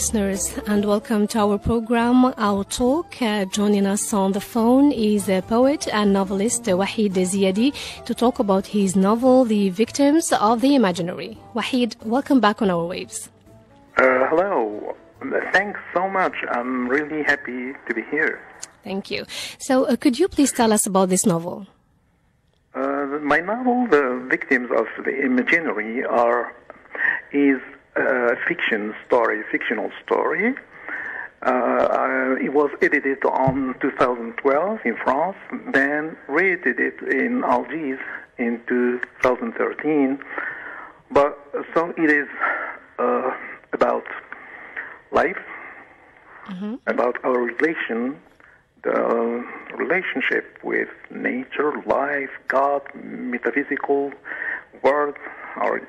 listeners, and welcome to our program, Our Talk. Uh, joining us on the phone is a poet and novelist Wahid Ziadi to talk about his novel, The Victims of the Imaginary. Wahid, welcome back on our waves. Uh, hello. Thanks so much. I'm really happy to be here. Thank you. So, uh, could you please tell us about this novel? Uh, my novel, The Victims of the Imaginary, are is a fiction story, fictional story. Uh, it was edited on 2012 in France, then re-edited in Algiers in 2013. But so it is uh, about life, mm-hmm. about our relation, the relationship with nature, life, God, metaphysical world. Our,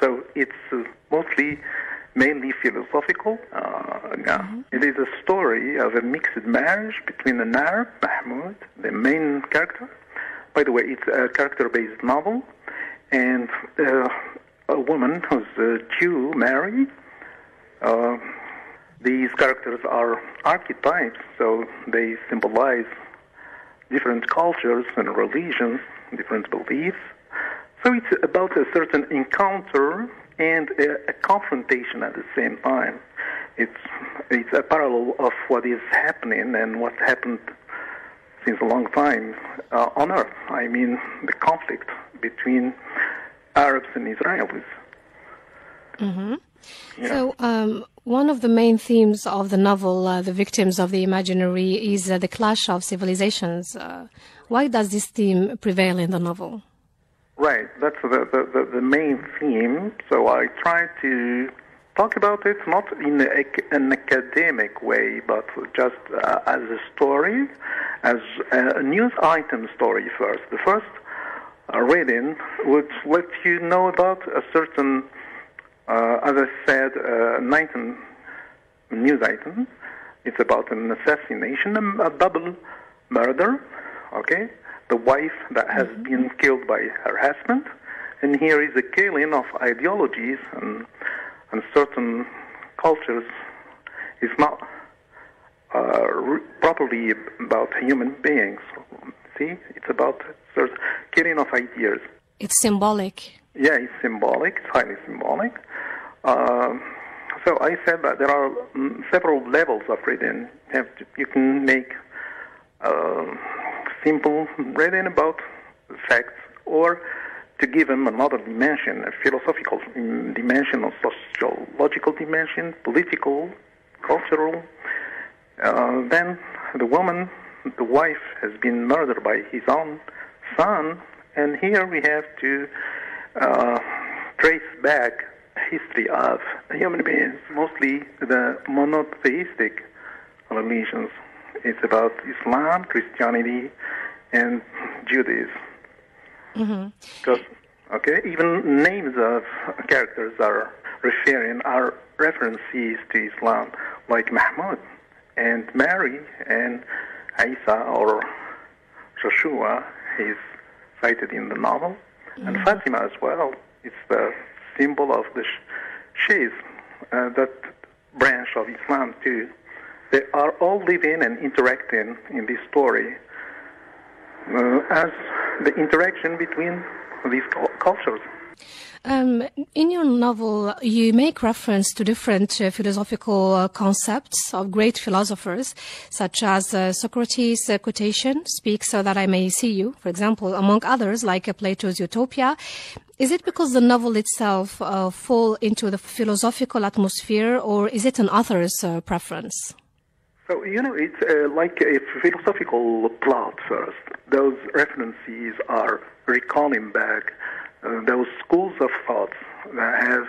so it's uh, mostly, mainly philosophical. Uh. Mm-hmm. It is a story of a mixed marriage between an Arab, Mahmoud, the main character. By the way, it's a character-based novel, and uh, a woman who's a Jew, Mary. Uh, these characters are archetypes, so they symbolize different cultures and religions, different beliefs. So it's about a certain encounter and a, a confrontation at the same time. It's it's a parallel of what is happening and what happened since a long time uh, on Earth. I mean, the conflict between Arabs and Israelis. Mm-hmm. Yeah. So, um, one of the main themes of the novel, uh, The Victims of the Imaginary, is uh, the clash of civilizations. Uh, why does this theme prevail in the novel? Right, that's the, the, the, main theme. So I try to talk about it not in a, an academic way, but just uh, as a story, as a news item story first. The first uh, reading would let you know about a certain, uh, as I said, uh, news item. It's about an assassination, a double murder, okay? The wife that has mm-hmm. been killed by her husband. And here is a killing of ideologies and, and certain cultures. It's not uh, re- properly about human beings. See, it's about sort of killing of ideas. It's symbolic. Yeah, it's symbolic. It's highly symbolic. Uh, so I said that there are mm, several levels of reading. You, to, you can make uh, simple reading about facts or to give them another dimension, a philosophical dimension, a sociological dimension, political, cultural. Uh, then the woman, the wife, has been murdered by his own son, and here we have to uh, trace back history of human beings, mostly the monotheistic religions. It's about Islam, Christianity, and Judaism. Mm-hmm. okay, even names of characters are referring are references to Islam, like Mahmud and Mary and Isa or Joshua is cited in the novel, mm-hmm. and Fatima as well. It's the symbol of the Shias, uh, that branch of Islam too. They are all living and interacting in this story uh, as the interaction between these cultures. Um, in your novel, you make reference to different uh, philosophical uh, concepts of great philosophers, such as uh, Socrates' uh, quotation, speak so that I may see you, for example, among others, like uh, Plato's Utopia. Is it because the novel itself uh, fall into the philosophical atmosphere, or is it an author's preference? So, you know, it's uh, like a philosophical plot first. Those references are recalling back uh, those schools of thoughts that have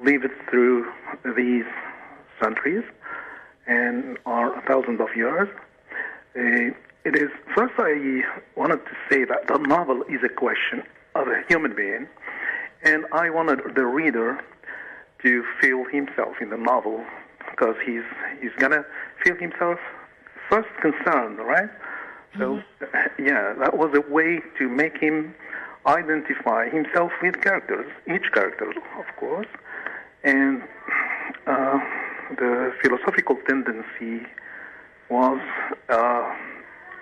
lived through these centuries and are thousands of years. Uh, it is, first, I wanted to say that the novel is a question of a human being, and I wanted the reader to feel himself in the novel because he's he's gonna feel himself first concerned, right? So mm-hmm. yeah, that was a way to make him identify himself with characters, each character, of course, and uh, the philosophical tendency was uh,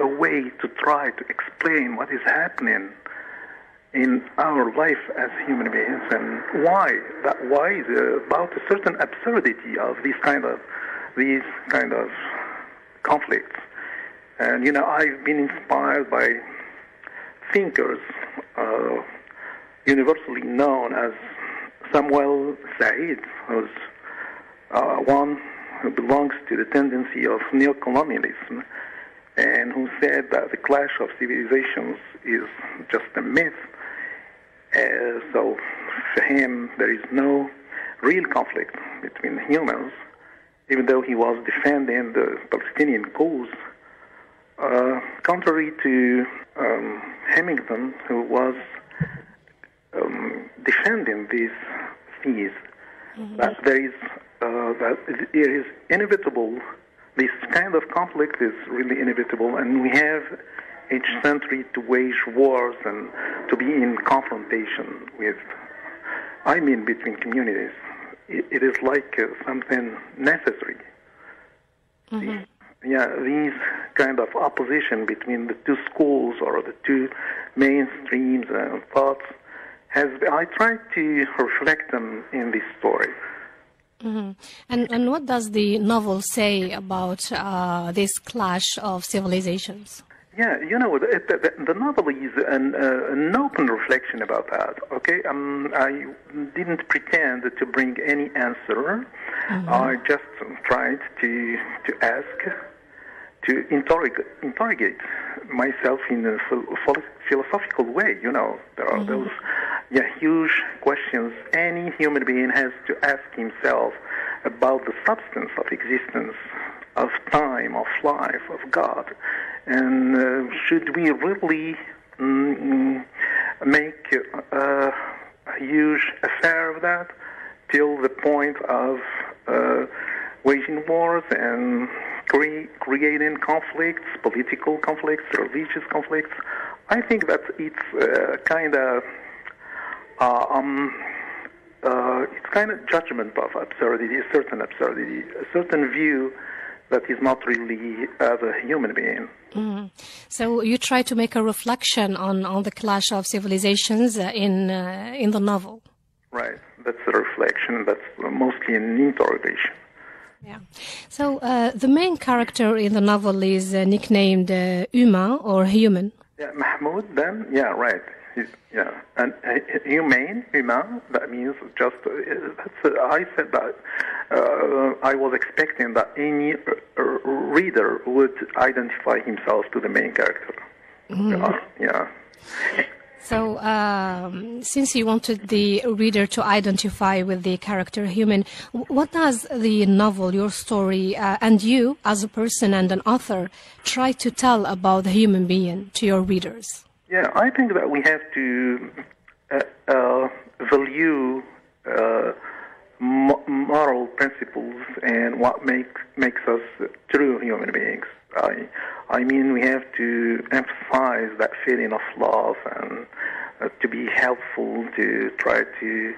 a way to try to explain what is happening in our life as human beings and why that why is about a certain absurdity of this kind of these kind of conflicts. And you know, I've been inspired by thinkers uh, universally known as Samuel Said, who's uh, one who belongs to the tendency of neocolonialism and who said that the clash of civilizations is just a myth. Uh, so for him, there is no real conflict between humans, even though he was defending the Palestinian cause. Uh, contrary to um, Huntington, who was um, defending these fees, mm-hmm. that there is uh, that it is inevitable. This kind of conflict is really inevitable, and we have each century to wage wars and to be in confrontation with, I mean, between communities. It, it is like uh, something necessary. Mm-hmm. Yeah, these kind of opposition between the two schools or the two mainstreams and thoughts has. I try to reflect them in this story. Mm-hmm. And and what does the novel say about uh, this clash of civilizations? Yeah, you know, the, the, the novel is an, uh, an, open reflection about that. Okay, um, I didn't pretend to bring any answer. Mm-hmm. I just tried to to ask, to interrogate, interrogate myself in a philosophical way. You know, there are mm-hmm. those yeah, huge questions any human being has to ask himself about the substance of existence, of time, of life, of God. And uh, should we really mm, make uh, a huge affair of that till the point of uh, waging wars and cre- creating conflicts, political conflicts, religious conflicts? I think that it's uh, kind of uh, um, uh, it's kind of judgment of absurdity, a certain absurdity, a certain view that is not really as a human being. Mm. So you try to make a reflection on, on the clash of civilizations uh, in uh, in the novel. Right. That's a reflection. That's mostly an interrogation. Yeah. So uh, the main character in the novel is uh, nicknamed Humain or Human. Yeah, Mahmoud. Then, yeah, right yeah, and uh, humane, human, that means just, uh, that's, uh, I said that uh, I was expecting that any uh, reader would identify himself to the main character. Mm. yeah. So, um, since you wanted the reader to identify with the character human, what does the novel, your story, uh, and you as a person and an author try to tell about the human being to your readers? Yeah, I think that we have to uh, uh, value uh, moral principles and what makes makes us true human beings. I, I mean, we have to emphasize that feeling of love and uh, to be helpful, to try to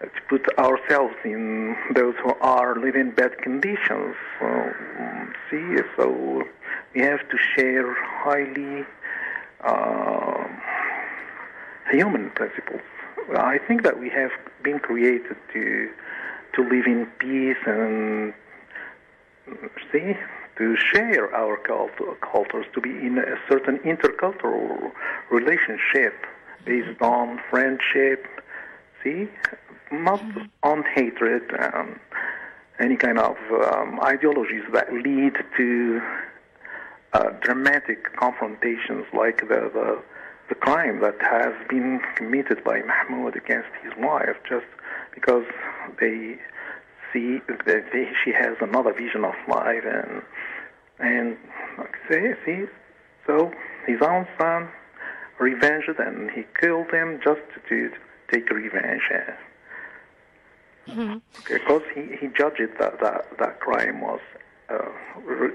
uh, to put ourselves in those who are living bad conditions. So, see, so we have to share highly uh, human principles. I think that we have been created to to live in peace and see to share our cultures, to be in a certain intercultural relationship based on friendship. See, not on hatred and any kind of um, ideologies that lead to uh, dramatic confrontations like the, the, the crime that has been committed by Mahmoud against his wife just because they see that they, she has another vision of life and and like say see so his own son revenged and he killed him just to, to take revenge mm-hmm. because he, he judged that, that that crime was uh,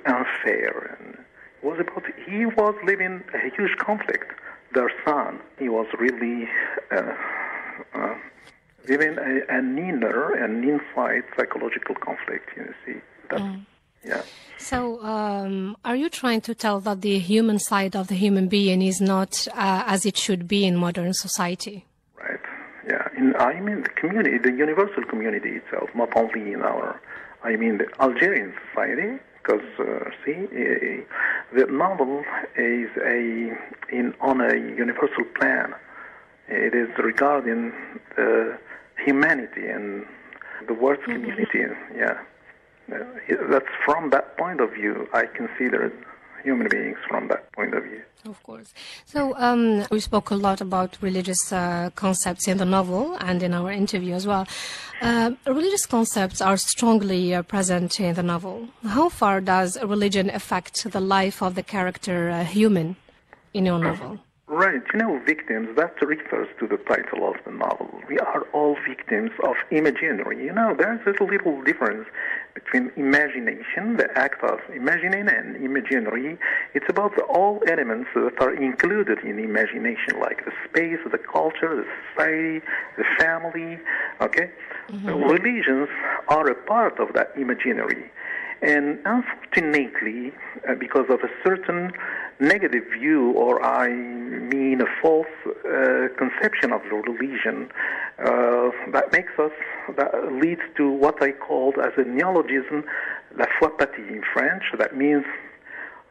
unfair and was about he was living a huge conflict. Their son, he was really uh, uh, even a, an inner and inside psychological conflict. You see, That's, yeah. So, um, are you trying to tell that the human side of the human being is not uh, as it should be in modern society? Right. Yeah. In, I mean the community, the universal community itself, not only in our, I mean the Algerian society, because uh, see, uh, the novel is a in on a universal plan. It is regarding the humanity and the world's community. Yeah. Uh, that's from that point of view I consider human beings from that point of view. Of course. So um, we spoke a lot about religious uh, concepts in the novel and in our interview as well. Uh, religious concepts are strongly uh, present in the novel. How far does religion affect the life of the character uh, human in your novel? Right, you know, victims, that refers to the title of the novel. We are all victims of imaginary. You know, there's a little difference between imagination, the act of imagining, and imaginary. It's about the, all elements that are included in imagination, like the space, the culture, the society, the family, okay? So religions are a part of that imaginary. And unfortunately, uh, because of a certain negative view, or I mean a false uh, conception of religion, uh, that makes us, that leads to what I called as a neologism, la foi pathie in French. That means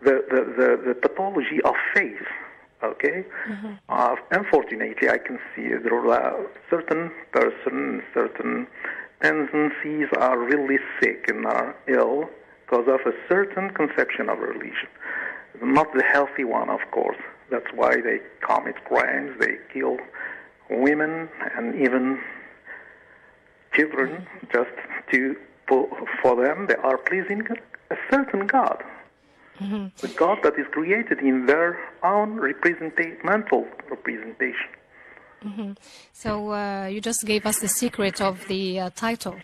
the, the, the, the pathology of faith. Okay, uh, unfortunately, I can see there are certain person, certain tendencies are really sick and are ill because of a certain conception of religion. Not the healthy one, of course. That's why they commit crimes, they kill women and even children just to, for, them, they are pleasing a certain God. The God that is created in their own representa- mental representation. So uh, you just gave us the secret of the uh, title.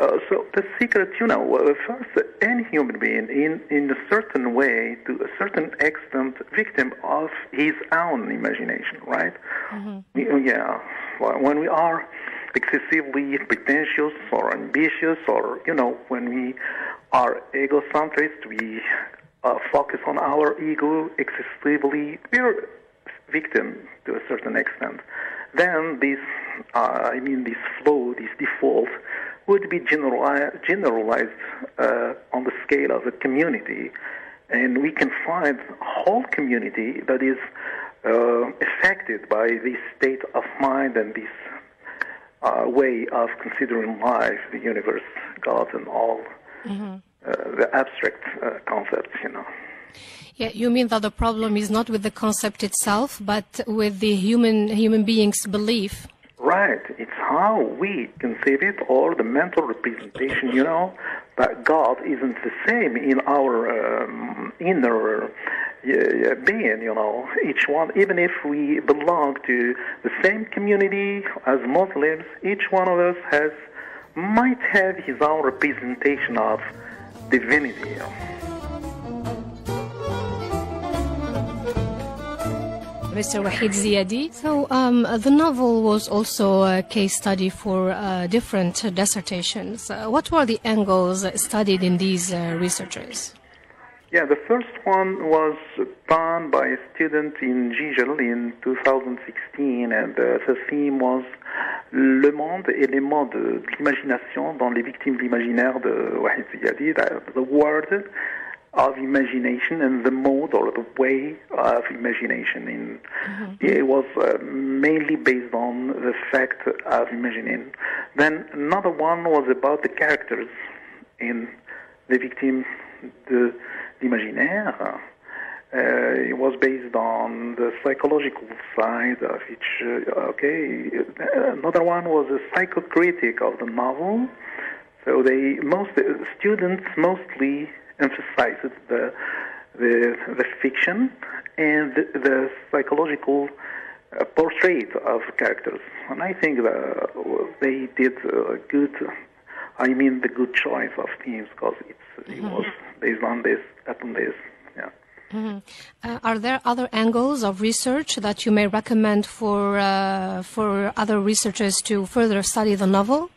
Uh, so the secret, you know, uh, first, any human being, in in a certain way, to a certain extent, victim of his own imagination, right? We- uh, yeah. When we are excessively pretentious or ambitious, or you know, when we are egocentric, we uh, focus on our ego excessively. We're victim to a certain extent. Then this, uh, I mean, this flow, this default, would be generali- generalized uh, on the scale of a community, and we can find a whole community that is uh, affected by this state of mind and this uh, way of considering life, the universe, God, and all uh, the abstract uh, concepts, you know. Yeah, you mean that the problem is not with the concept itself, but with the human human being's belief. Right. How we conceive it or the mental representation, you know, that God isn't the same in our um, inner uh, being, you know. Each one, even if we belong to the same community as Muslims, each one of us has might have his own representation of divinity. Mr. Wahid Ziadi. So um, the novel was also a case study for uh, different dissertations. Uh, what were the angles studied in these uh, researchers? Yeah, the first one was done by a student in Gigel in 2016, and uh, the theme was Le monde, élément de l'imagination dans les victimes de l'imaginaire de Wahid Ziadi, the, the word of imagination and the mode or the way of imagination. In, It was uh, mainly based on the fact of imagining. Then another one was about the characters in the Victimes de l'Imaginaire. Uh, it was based on the psychological side of each. Uh, okay, another one was a psychocritic of the novel. So they most students mostly emphasized the the, the fiction and the, the psychological uh, portrait of characters, and I think that they did a good. I mean, the good choice of themes because it's it was based on this, upon this. Yeah. Mm-hmm. Uh, are there other angles of research that you may recommend for uh, for other researchers to further study the novel?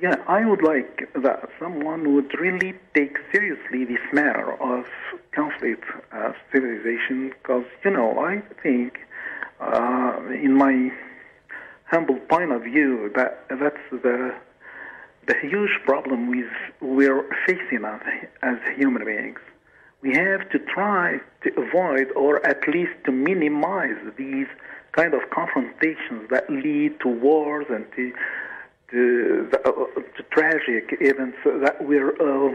Yeah, I would like that someone would really take seriously this matter of conflict uh, civilization, because you know I think, uh, in my humble point of view, that that's the the huge problem we we're facing as, as human beings. We have to try to avoid, or at least to minimize these kind of confrontations that lead to wars and to to, the, uh, to tragic events that we're uh,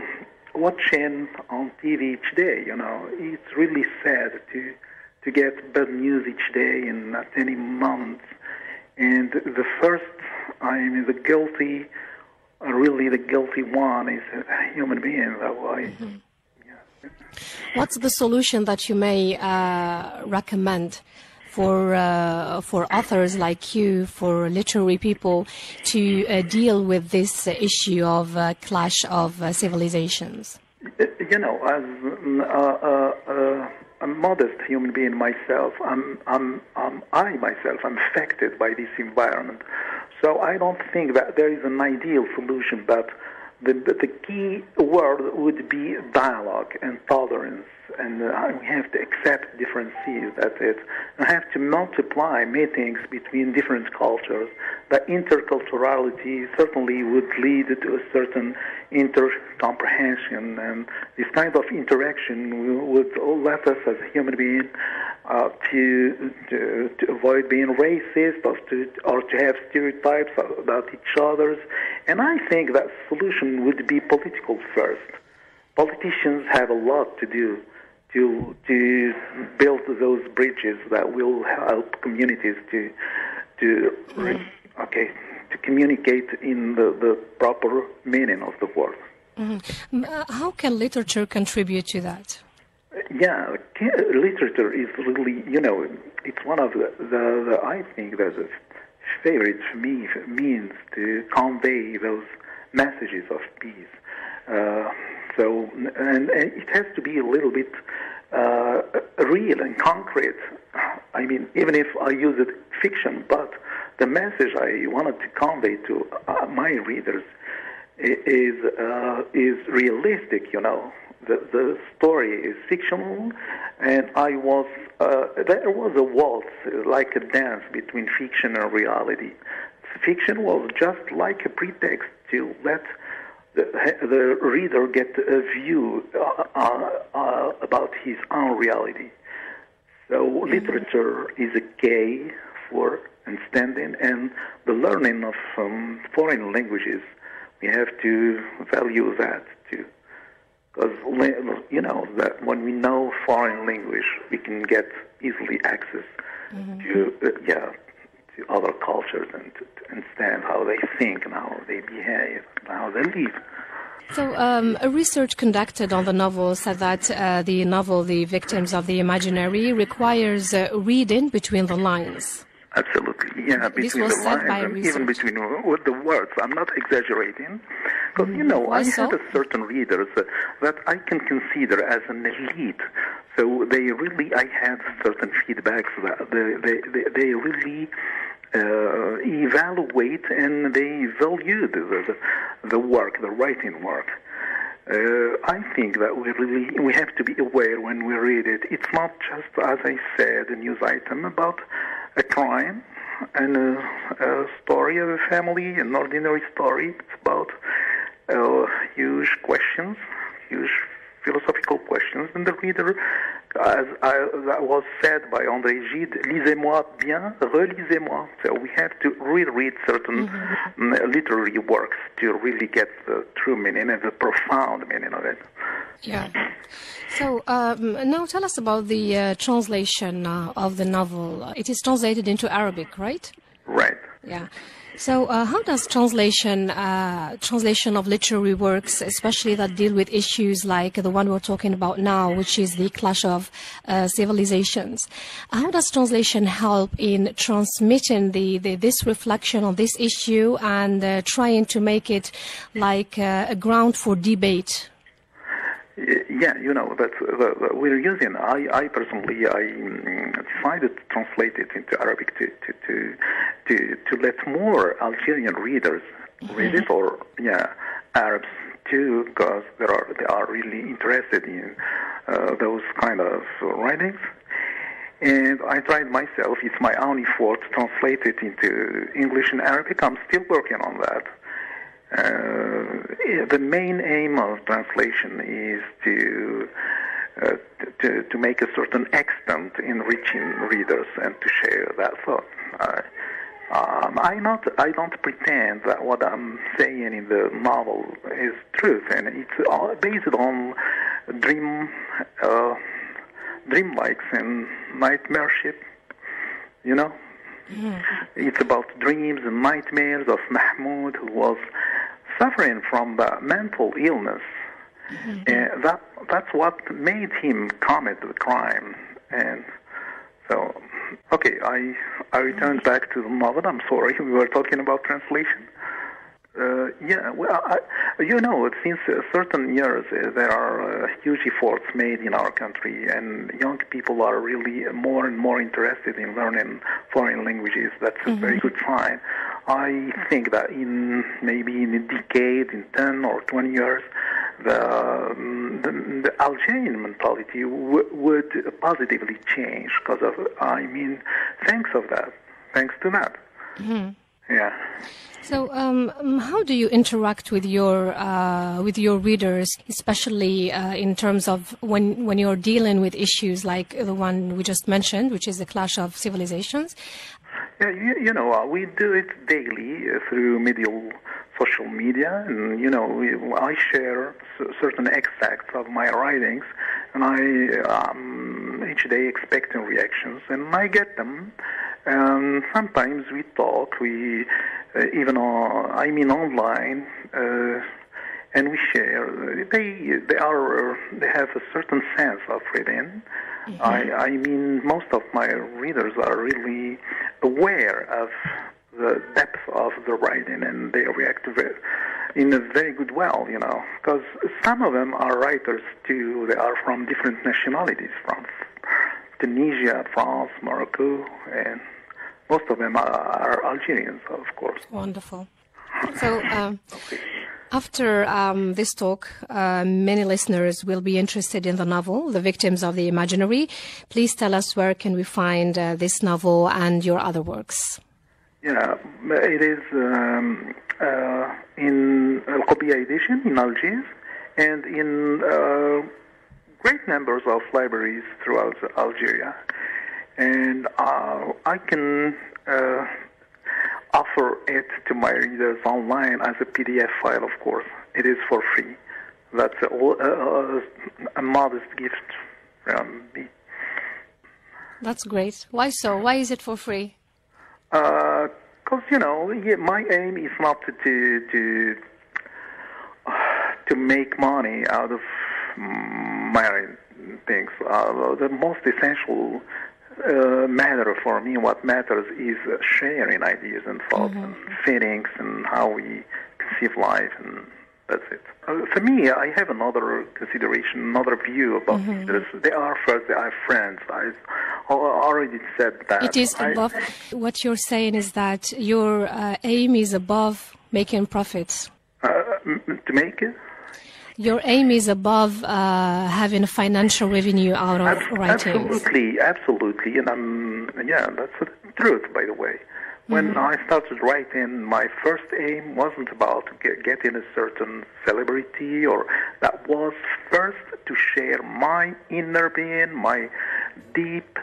watching on TV each day. You know, it's really sad to to get bad news each day and at any moment. And the first, I mean, the guilty, uh, really the guilty one is a human being. That way. Mm-hmm. What's the solution that you may uh, recommend? For uh, for authors like you, for literary people, to uh, deal with this issue of uh, clash of uh, civilizations? You know, as uh, uh, a modest human being myself, I'm, I'm, I'm, I myself am affected by this environment. So I don't think that there is an ideal solution, but the, the key word would be dialogue and tolerance and uh, we have to accept differences. That's it. We have to multiply meetings between different cultures. That interculturality certainly would lead to a certain intercomprehension, and this kind of interaction would let us as human being uh, to, to, to avoid being racist or to or to have stereotypes about each other's. And I think that solution would be political first. Politicians have a lot to do to to build those bridges that will help communities to to mm-hmm. okay to communicate in the, the proper meaning of the word. Mm-hmm. Uh, how can literature contribute to that? Yeah, literature is really you know it's one of the, the, the I think that's a favorite for me means to convey those messages of peace. Uh, so, and, and, it has to be a little bit uh, real and concrete. I mean, even if I use it fiction, but the message I wanted to convey to uh, my readers is uh, is realistic. You know, the the story is fictional, and I was uh, there was a waltz, like a dance between fiction and reality. Fiction was just like a pretext to let the, the reader get a view uh, uh, uh, about his own reality. So mm-hmm. literature is a key for understanding and the learning of um, foreign languages. We have to value that too, because you know that when we know foreign language, we can get easily access mm-hmm. to uh, yeah to other cultures and to, to understand how they think and how they behave and how they live. So, um, a research conducted on the novel said that uh, the novel, The Victims of the Imaginary, requires uh, reading between the lines. Absolutely, yeah, between the lines and even between uh, the words. I'm not exaggerating, because you know Why I so? had a certain readers uh, that I can consider as an elite. So they really, I had certain feedbacks that they they, they, they really uh, evaluate and they value the, the, the work, the writing work. Uh, I think that we really we have to be aware when we read it. It's not just, as I said, a news item about a crime and a, a story of a family, an ordinary story. It's about uh, huge questions, huge philosophical questions, and the reader as I, that was said by André Gide, lisez-moi bien, relisez-moi. So we have to reread certain mm-hmm. Mm, literary works to really get the true meaning and the profound meaning of it. Yeah. So um, now tell us about the uh, translation uh, of the novel. It is translated into Arabic, right? Right. Yeah. So, uh, how does translation uh, translation of literary works, especially that deal with issues like the one we're talking about now, which is the clash of uh, civilizations, how does translation help in transmitting the, the this reflection on this issue and uh, trying to make it like uh, a ground for debate? Yeah, you know, but we're using. I, I personally, I um, decided to translate it into Arabic to to to to, to let more Algerian readers read it, or yeah, Arabs too, because they are they are really interested in uh, those kind of writings. And I tried myself. It's my own effort to translate it into English and Arabic. I'm still working on that. Uh, the main aim of translation is to, uh, to to make a certain extent in reaching readers and to share that thought. Uh, um, I not I don't pretend that what I'm saying in the novel is truth, and it's all based on dream, uh, dream likes and nightmareship. You know, mm-hmm. it's about dreams and nightmares of Mahmoud, who was suffering from the mental illness. Mm-hmm. And that that's what made him commit the crime. And so, okay, I I returned back to the novel. I'm sorry, we were talking about translation. Uh, yeah, well, I, you know, since uh, certain years uh, there are uh, huge efforts made in our country, and young people are really more and more interested in learning foreign languages. That's mm-hmm. a very good sign. I think that in maybe in a decade, in 10 or 20 years, the, um, the, the Algerian mentality w- would positively change because of, I mean, thanks of that, thanks to that. Mm-hmm. Yeah. So, um, how do you interact with your uh, with your readers, especially uh, in terms of when when you're dealing with issues like the one we just mentioned, which is the clash of civilizations? Yeah, you, you know, uh, we do it daily uh, through medial social media, and you know, I share certain extracts of my writings, and I um, each day expecting reactions, and I get them. And sometimes we talk, we uh, even I mean online, uh, and we share. They they are they have a certain sense of reading. Mm-hmm. I I mean most of my readers are really aware of the depth of the writing, and they react very, in a very good well, you know, because some of them are writers too. They are from different nationalities, from Tunisia, France, Morocco, and most of them are, are Algerians, of course. Wonderful. So, um, okay. After um, this talk, uh, many listeners will be interested in the novel, The Victims of the Imaginary. Please tell us where can we find uh, this novel and your other works. Yeah, it is um, uh, in Al Qubia edition in Algiers and in uh, great numbers of libraries throughout Algeria and uh, I can uh, offer it to my readers online as a PDF file, of course. It is for free. That's a, a, a modest gift from me. That's great. Why so? Why is it for free? Because, uh, you know, yeah, my aim is not to, to, to, to make money out of my things. Uh, the most essential uh, matter for me. What matters is sharing ideas and thoughts mm-hmm. and feelings and how we conceive life, and that's it. Uh, for me, I have another consideration, another view about mm-hmm. this. They are first, they are friends. I already said that. It is above. I, what you're saying is that your uh, aim is above making profits. Uh, to make it your aim is above uh, having a financial revenue out of Ab- writing. Absolutely, absolutely, and I'm yeah, that's the truth, by the way. When mm-hmm. I started writing, my first aim wasn't about get, getting a certain celebrity, or that was first to share my inner being, my deep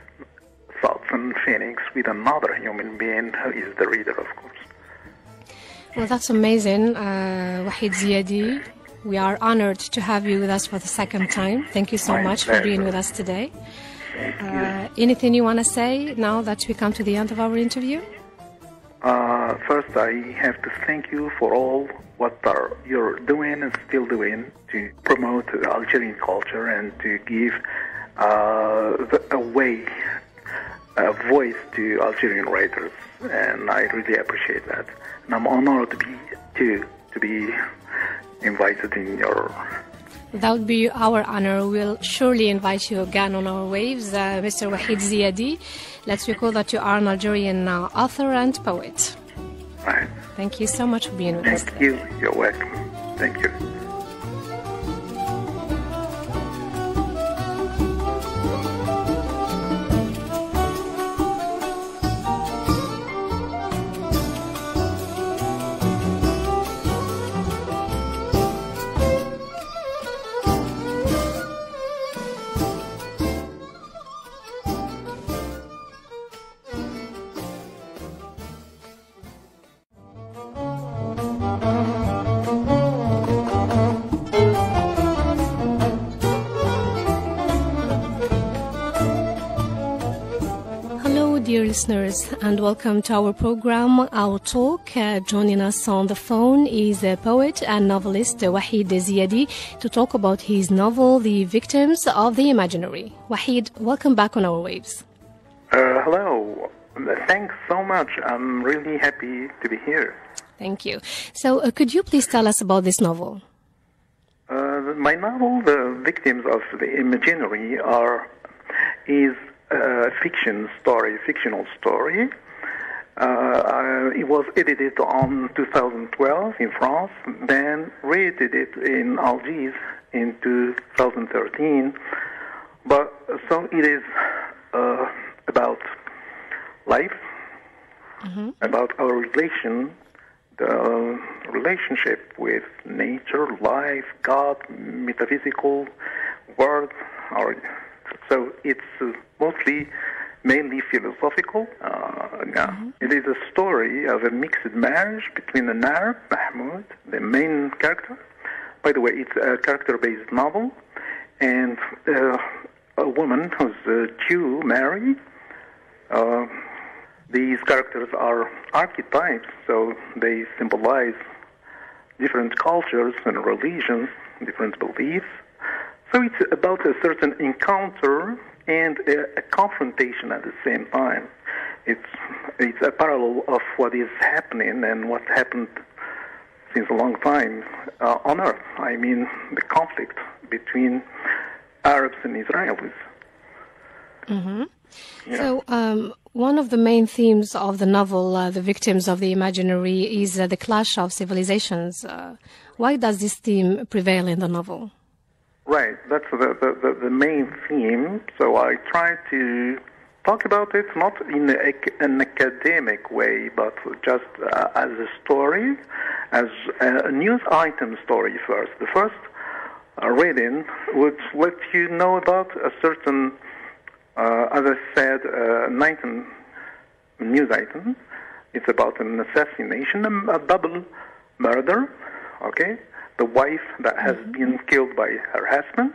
thoughts and feelings with another human being who is the reader, of course. Well, that's amazing, uh, Wahid Ziadi. We are honored to have you with us for the second time. Thank you so My much pleasure. for being with us today. Uh, anything you want to say now that we come to the end of our interview? Uh, first, I have to thank you for all what are, you're doing and still doing to promote Algerian culture and to give uh, the, a way, a voice to Algerian writers. And I really appreciate that. And I'm honored to be to to be invited in your That would be our honor. We'll surely invite you again on our waves, uh, Mr. Wahid Ziadi. Let's recall that you are an Algerian uh, author and poet. Right. Thank you so much for being with us. Thank you. You're welcome. Thank you. Listeners, and welcome to our program, Our Talk. Uh, joining us on the phone is a poet and novelist, uh, Wahid Ziadi, to talk about his novel, The Victims of the Imaginary. Wahid, welcome back on our waves. Uh, hello. Thanks so much. I'm really happy to be here. Thank you. So, uh, could you please tell us about this novel? Uh, my novel, The Victims of the Imaginary, are is a fiction story, fictional story. Uh, uh, it was edited on 2012 in France, then re-edited in Algiers in 2013. But so it is uh, about life, about our relation, the relationship with nature, life, God, metaphysical world. Or, so it's uh, mostly, mainly philosophical. Uh, yeah. It is a story of a mixed marriage between an Arab, Mahmoud, the main character. By the way, it's a character-based novel, and uh, a woman who's a Jew, Mary. Uh, these characters are archetypes, so they symbolize different cultures and religions, different beliefs. So it's about a certain encounter and a, a confrontation at the same time. It's it's a parallel of what is happening and what happened since a long time uh, on Earth. I mean, the conflict between Arabs and Israelis. So, um, one of the main themes of the novel, uh, The Victims of the Imaginary, is uh, the clash of civilizations. Uh, why does this theme prevail in the novel? Right, that's the, the, the, main theme. So I try to talk about it not in a, an academic way, but just uh, as a story, as a news item story first. The first uh, reading would let you know about a certain, uh, as I said, uh, item, news item. It's about an assassination, a double murder, okay? The wife that has been killed by her husband,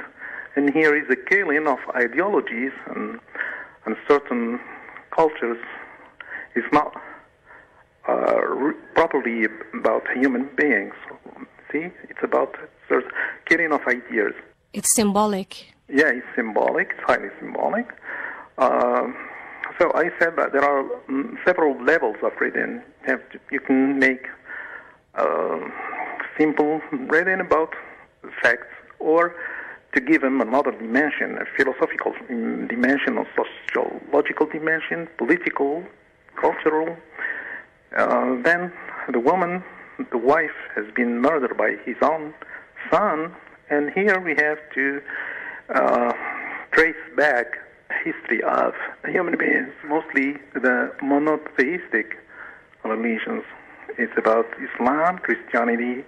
and here is a killing of ideologies and, and certain cultures. It's not uh, re- properly about human beings. See, it's about of killing of ideas. It's symbolic. Yeah, it's symbolic. It's highly symbolic. Uh, so I said that there are mm, several levels of reading. You, have to, you can make uh, simple reading about facts, or to give them another dimension, a philosophical dimension, a sociological dimension, political, cultural. Uh, then the woman, the wife, has been murdered by his own son, and here we have to uh, trace back history of human beings, mostly the monotheistic religions. It's about Islam, Christianity,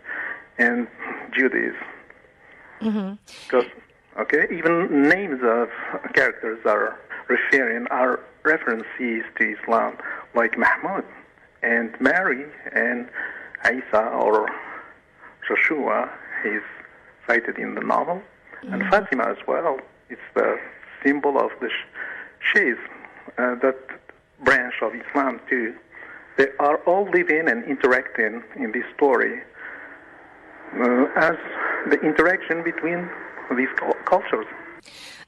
and Judaism. Because, okay, even names of characters are referring are references to Islam, like Mahmud and Mary and Isa or Joshua is cited in the novel, and Fatima as well. It's the symbol of the sh- Shias, uh, that branch of Islam too. They are all living and interacting in this story uh, as the interaction between these cul- cultures.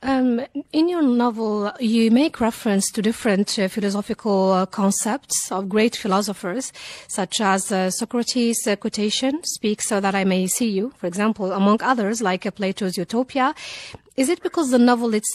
Um, in your novel, you make reference to different uh, philosophical uh, concepts of great philosophers, such as uh, Socrates' uh, quotation, speak so that I may see you, for example, among others, like uh, Plato's Utopia. Is it because the novel itself